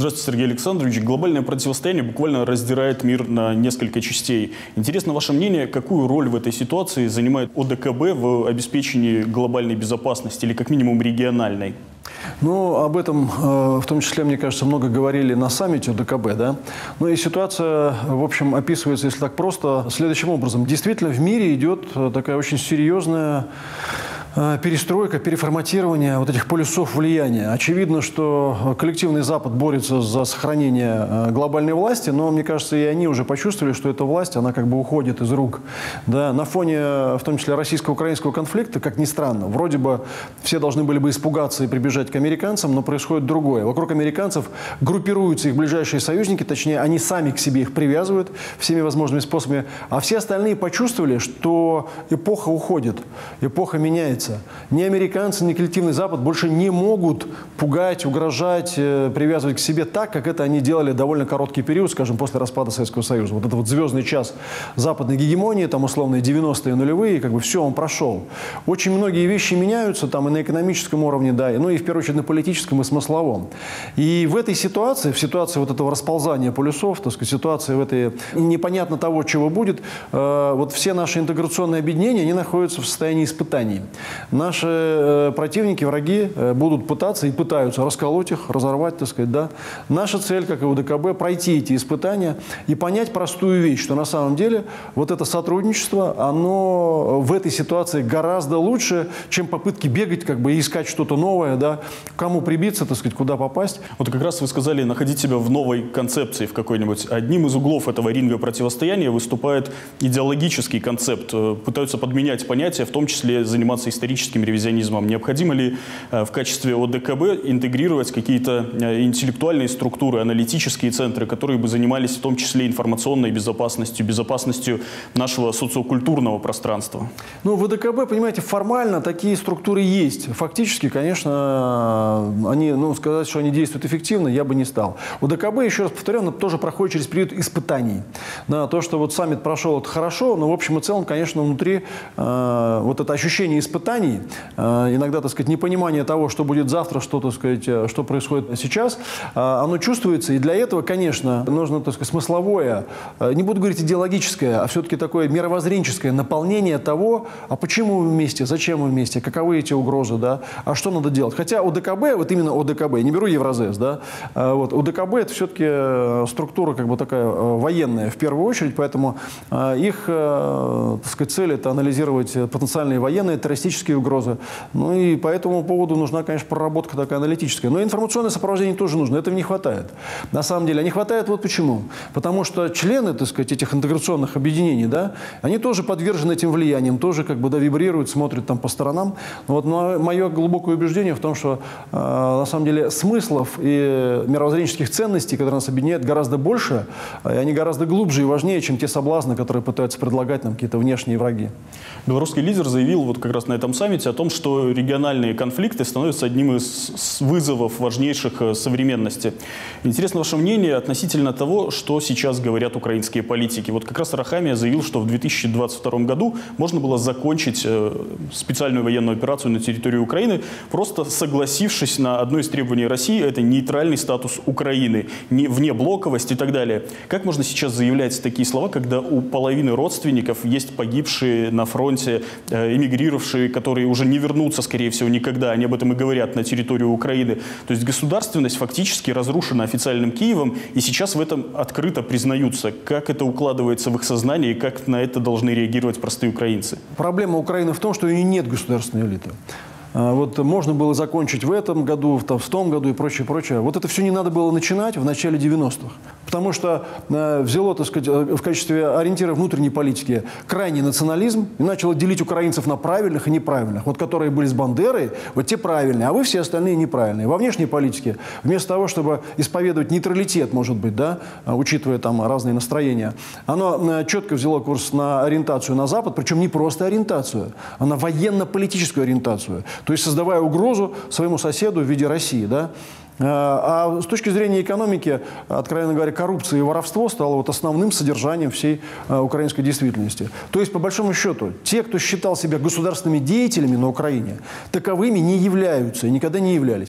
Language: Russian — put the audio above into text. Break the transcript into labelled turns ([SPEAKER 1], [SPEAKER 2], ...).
[SPEAKER 1] Здравствуйте, Сергей Александрович. Глобальное противостояние буквально раздирает мир на несколько частей. Интересно ваше мнение, какую роль в этой ситуации занимает ОДКБ в обеспечении глобальной безопасности или как минимум региональной?
[SPEAKER 2] Ну, об этом, э, в том числе, мне кажется, много говорили на саммите ОДКБ, да. Ну и ситуация, в общем, описывается, если так просто, следующим образом. Действительно, в мире идет э, такая очень серьезная перестройка, переформатирование вот этих полюсов влияния. Очевидно, что коллективный Запад борется за сохранение э, глобальной власти, но, мне кажется, и они уже почувствовали, что эта власть, она как бы уходит из рук. Да, на фоне, в том числе, российско-украинского конфликта, как ни странно, вроде бы все должны были бы испугаться и прибежать к американцам, но происходит другое. Вокруг американцев группируются их ближайшие союзники, точнее, они сами к себе их привязывают всеми возможными способами, а все остальные почувствовали, что эпоха уходит, эпоха меняется меняется. Ни американцы, ни коллективный Запад больше не могут пугать, угрожать, э, привязывать к себе так, как это они делали довольно короткий период, скажем, после распада Советского Союза. Вот этот вот звездный час западной гегемонии, там условные 90-е нулевые, как бы все, он прошел. Очень многие вещи меняются там и на экономическом уровне, да, ну и в первую очередь на политическом и смысловом. И в этой ситуации, в ситуации вот этого расползания полюсов, так сказать, ситуации в этой непонятно того, чего будет, э, вот все наши интеграционные объединения, они находятся в состоянии испытаний. Наши э, противники, враги э, будут пытаться и пытаются расколоть их, разорвать, так сказать, да. Наша цель, как и у ДКБ, пройти эти испытания и понять простую вещь, что на самом деле вот это сотрудничество, оно в этой ситуации гораздо лучше, чем попытки бегать, как бы искать что-то новое, да, кому прибиться, так сказать, куда попасть.
[SPEAKER 1] Вот как раз вы сказали находить себя в новой концепции в какой-нибудь. Одним из углов этого ринга противостояния выступает идеологический концепт. Э, пытаются подменять понятия, в том числе заниматься историческим ревизионизмом. Необходимо ли э, в качестве ОДКБ интегрировать какие-то э, интеллектуальные структуры, аналитические центры, которые бы занимались в том числе информационной безопасностью, безопасностью нашего социокультурного пространства?
[SPEAKER 2] Ну, в ОДКБ, понимаете, формально такие структуры есть. Фактически, конечно, они, ну, сказать, что они действуют эффективно, я бы не стал. ОДКБ, еще раз повторю, тоже проходит через период испытаний. Да, то, что вот саммит прошел, это хорошо, но в общем и целом, конечно, внутри э, вот это ощущение испытаний, ожиданий, э, иногда, так сказать, непонимание того, что будет завтра, что, так сказать, э, что происходит сейчас, э, оно чувствуется. И для этого, конечно, нужно, так сказать, смысловое, не буду говорить идеологическое, а все-таки такое мировоззренческое наполнение того, а почему мы вместе, зачем мы вместе, каковы эти угрозы, да, а что надо делать. Хотя ОДКБ, вот именно ОДКБ, я не беру Евразес, да, вот, ОДКБ это все-таки структура как бы такая военная в первую очередь, поэтому их, так сказать, цель это анализировать потенциальные военные террористические террористические угрозы. Ну и по этому поводу нужна, конечно, проработка такая аналитическая. Но информационное сопровождение тоже нужно, этого не хватает. На самом деле, а не хватает вот почему. Потому что члены, так сказать, этих интеграционных объединений, да, они тоже подвержены этим влияниям, тоже как бы да, вибрируют, смотрят там по сторонам. Но вот мое глубокое убеждение в том, что э, на самом деле смыслов и мировоззренческих ценностей, которые нас объединяют, гораздо больше, и они гораздо глубже и важнее, чем те соблазны, которые пытаются предлагать нам какие-то внешние враги.
[SPEAKER 1] Белорусский лидер заявил вот как раз на этом саммите о том, что региональные конфликты становятся одним из вызовов важнейших э, современности. Интересно ваше мнение относительно того, что сейчас говорят украинские политики. Вот как раз Рахамия заявил, что в 2022 году можно было закончить э, специальную военную операцию на территории Украины, просто согласившись на одно из требований России, это нейтральный статус Украины, не, вне блоковость и так далее. Как можно сейчас заявлять такие слова, когда у половины родственников есть погибшие на фронте, э, эмигрировавшие, которые уже не вернутся, скорее всего, никогда, они об этом и говорят на территорию Украины. То есть государственность фактически разрушена официальным Киевом, и сейчас в этом открыто признаются. Как это укладывается в их сознание и как на это должны реагировать простые украинцы?
[SPEAKER 2] Проблема Украины в том, что у нее нет государственной элиты. А, вот можно было закончить в этом году, в том году и прочее, прочее. Вот это все не надо было начинать в начале 90-х. Потому что э, взяло, так сказать, э, в качестве ориентира внутренней политики крайний национализм и начало делить украинцев на правильных и неправильных. Вот которые были с Бандерой, вот те правильные, а вы все остальные неправильные. Во внешней политике, вместо того, чтобы исповедовать нейтралитет, может быть, да, а, учитывая там разные настроения, оно э, четко взяло курс на ориентацию на Запад, причем не просто ориентацию, а на военно-политическую ориентацию. То есть создавая угрозу своему соседу в виде России. Да? А, а с точки зрения экономики, откровенно говоря, коррупция и воровство стало вот основным содержанием всей а, украинской действительности. То есть, по большому счету, те, кто считал себя государственными деятелями на Украине, таковыми не являются и никогда не являлись.